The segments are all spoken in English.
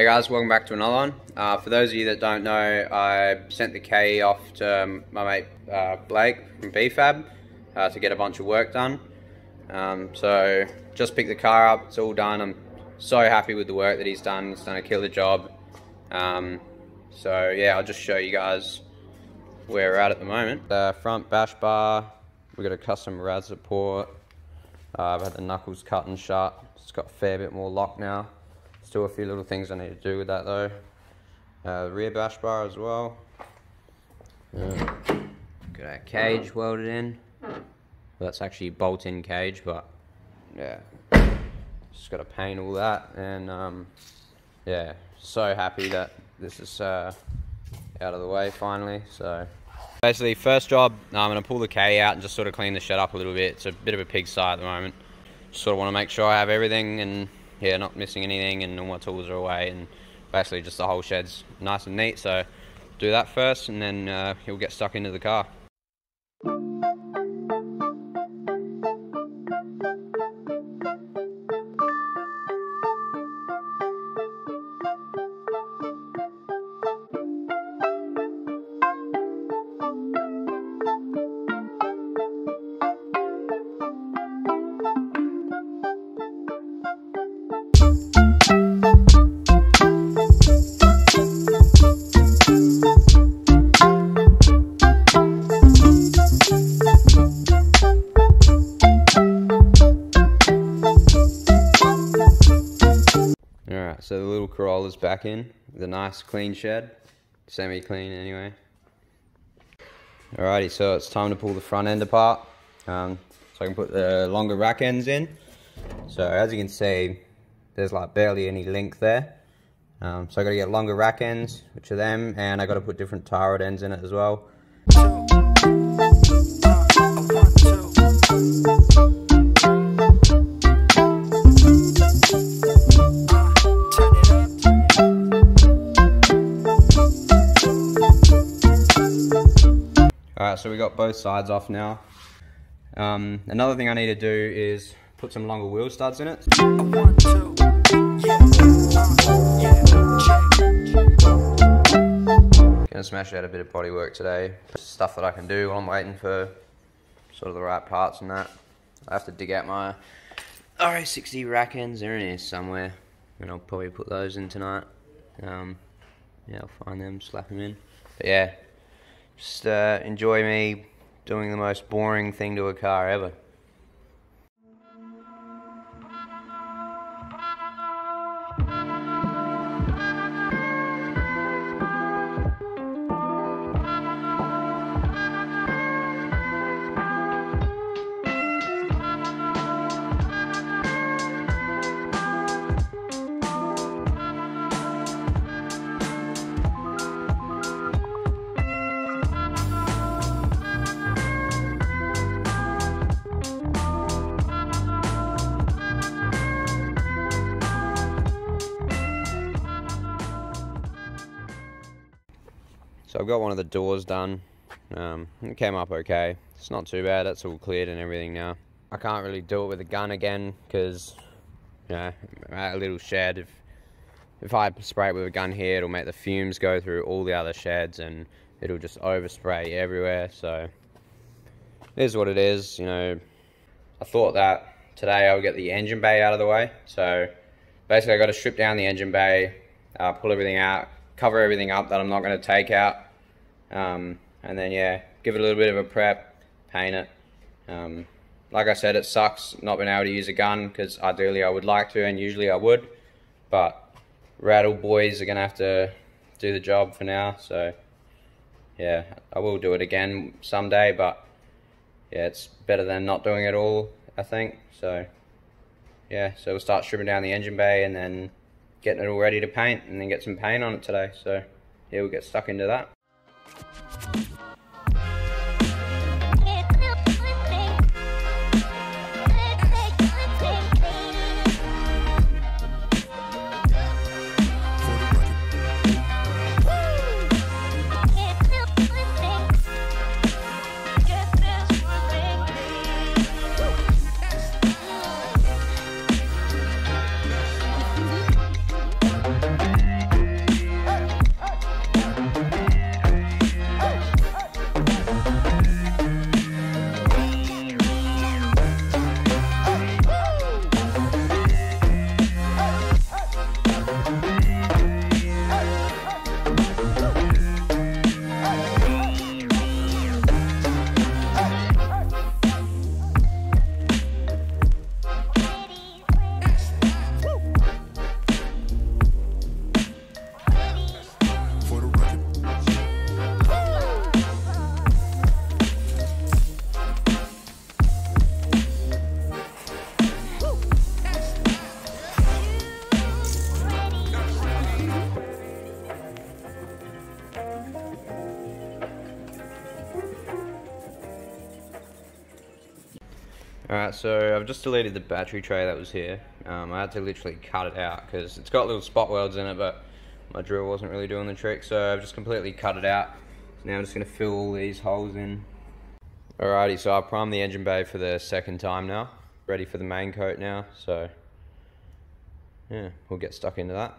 Hey guys, welcome back to another one. Uh, for those of you that don't know, I sent the K off to my mate uh, Blake from BFAB uh, to get a bunch of work done. Um, so just picked the car up, it's all done. I'm so happy with the work that he's done. He's done a killer job. Um, so yeah, I'll just show you guys where we're at at the moment. The front bash bar, we've got a custom rad support. Uh, I've had the knuckles cut and shut. It's got a fair bit more lock now. Still a few little things I need to do with that though. Uh, rear bash bar as well. Uh, got our cage welded in. Well, that's actually bolt-in cage, but yeah, just got to paint all that, and um, yeah, so happy that this is uh, out of the way finally. So basically, first job, I'm gonna pull the K out and just sort of clean the shed up a little bit. It's a bit of a pigsty at the moment. Just sort of want to make sure I have everything and yeah, not missing anything and all my tools are away and basically just the whole shed's nice and neat. So do that first and then uh, he'll get stuck into the car. So the little Corolla's back in. The nice clean shed. Semi-clean anyway. Alrighty, so it's time to pull the front end apart. Um, so I can put the longer rack ends in. So as you can see, there's like barely any link there. Um, so I gotta get longer rack ends, which are them, and I gotta put different tie rod ends in it as well. So we got both sides off now. Um, another thing I need to do is put some longer wheel studs in it. Gonna smash out a bit of body work today. Stuff that I can do while I'm waiting for sort of the right parts and that. I have to dig out my RA60 rack ends. They're in here somewhere. And I'll probably put those in tonight. Um, yeah, I'll find them, slap them in. But yeah, just uh, enjoy me doing the most boring thing to a car ever. So I've got one of the doors done. Um, it came up okay. It's not too bad. That's all cleared and everything now. I can't really do it with a gun again because, you know, a little shed. If if I spray it with a gun here, it'll make the fumes go through all the other sheds and it'll just overspray everywhere. So it is what it is. You know, I thought that today I would get the engine bay out of the way. So basically, I got to strip down the engine bay, uh, pull everything out, cover everything up that I'm not going to take out. Um, and then, yeah, give it a little bit of a prep, paint it. Um, like I said, it sucks not being able to use a gun because ideally I would like to and usually I would. But Rattle boys are going to have to do the job for now. So, yeah, I will do it again someday. But, yeah, it's better than not doing it all, I think. So, yeah, so we'll start stripping down the engine bay and then getting it all ready to paint and then get some paint on it today. So yeah, we'll get stuck into that. Alright, so I've just deleted the battery tray that was here. Um, I had to literally cut it out because it's got little spot welds in it, but my drill wasn't really doing the trick, so I've just completely cut it out. So now I'm just going to fill all these holes in. Alrighty, so I primed the engine bay for the second time now. Ready for the main coat now, so yeah, we'll get stuck into that.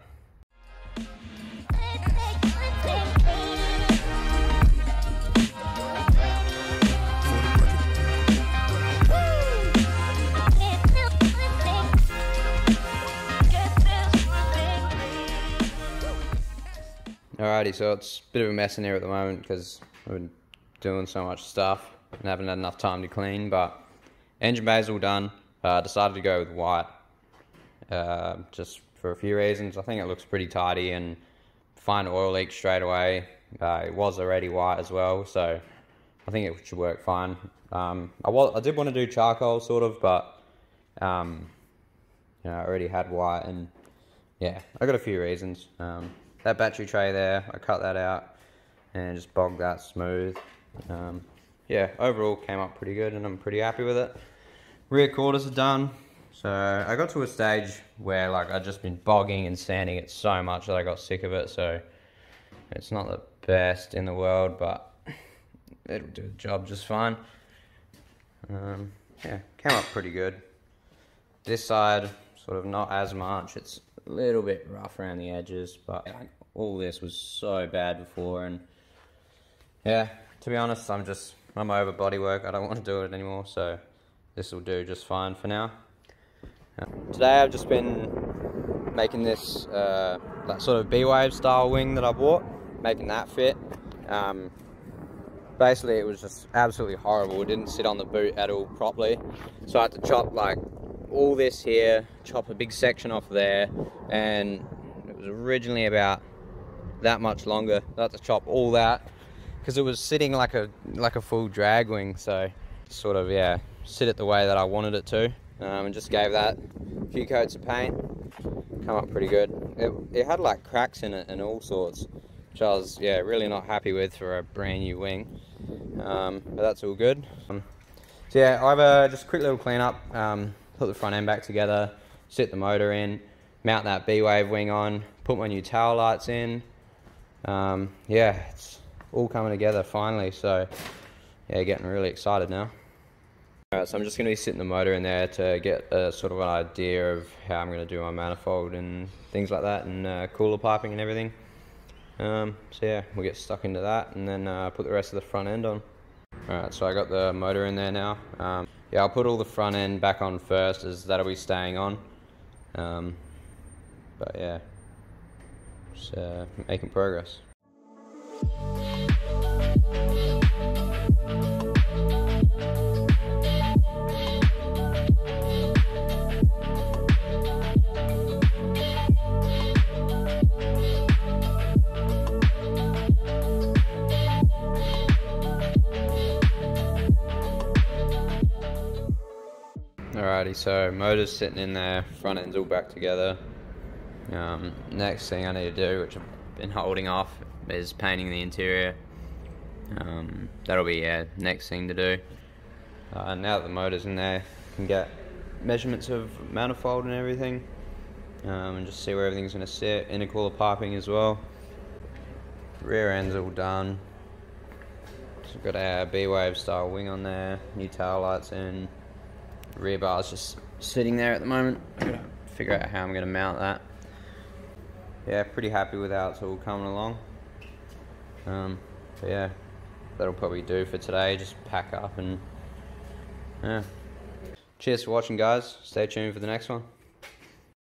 So it's a bit of a mess in here at the moment because I've been doing so much stuff and haven't had enough time to clean, but engine bay's all done. Uh, decided to go with white uh, just for a few reasons. I think it looks pretty tidy and find oil leak straight away. Uh, it was already white as well, so I think it should work fine. Um, I, was, I did want to do charcoal sort of, but um, you know, I already had white and yeah, I got a few reasons. Um, that battery tray there, I cut that out and just bogged that smooth. Um, yeah, overall came up pretty good and I'm pretty happy with it. Rear quarters are done. So I got to a stage where like I'd just been bogging and sanding it so much that I got sick of it. So it's not the best in the world, but it'll do the job just fine. Um, yeah, came up pretty good. This side, sort of not as much. It's a little bit rough around the edges, but all this was so bad before, and yeah, to be honest, I'm just I'm over bodywork. I don't want to do it anymore, so this will do just fine for now. Today I've just been making this uh, that sort of B-wave style wing that I bought, making that fit. Um, basically, it was just absolutely horrible. It didn't sit on the boot at all properly, so I had to chop like all this here, chop a big section off there, and it was originally about that much longer. I had to chop all that because it was sitting like a like a full drag wing, so sort of yeah, sit it the way that I wanted it to, um, and just gave that a few coats of paint. Come up pretty good. It, it had like cracks in it and all sorts, which I was yeah really not happy with for a brand new wing. Um, but that's all good. Um, so yeah, I've uh, just a quick little cleanup. Um, put the front end back together, sit the motor in, mount that B-Wave wing on, put my new tail lights in. Um, yeah, it's all coming together finally, so yeah, getting really excited now. Alright, so I'm just going to be sitting the motor in there to get a sort of an idea of how I'm going to do my manifold and things like that, and uh, cooler piping and everything. Um, so yeah, we'll get stuck into that and then uh, put the rest of the front end on. Alright, so I got the motor in there now. Um, yeah, I'll put all the front end back on first as that'll be staying on. Um, but yeah, just uh, making progress. Alrighty, so motor's sitting in there, front end's all back together. Um, next thing I need to do, which I've been holding off, is painting the interior. Um, that'll be yeah, next thing to do. Uh, now that the motor's in there, can get measurements of manifold and everything, um, and just see where everything's going to sit. Intercooler piping as well. Rear end's all done. So we've got our B-wave style wing on there, new tail lights in, rear bar's just sitting there at the moment. Figure out how I'm gonna mount that. Yeah, pretty happy with how it's all coming along. Um, but yeah, that'll probably do for today. Just pack up and yeah. Cheers for watching, guys. Stay tuned for the next one.